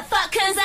motherfuckers.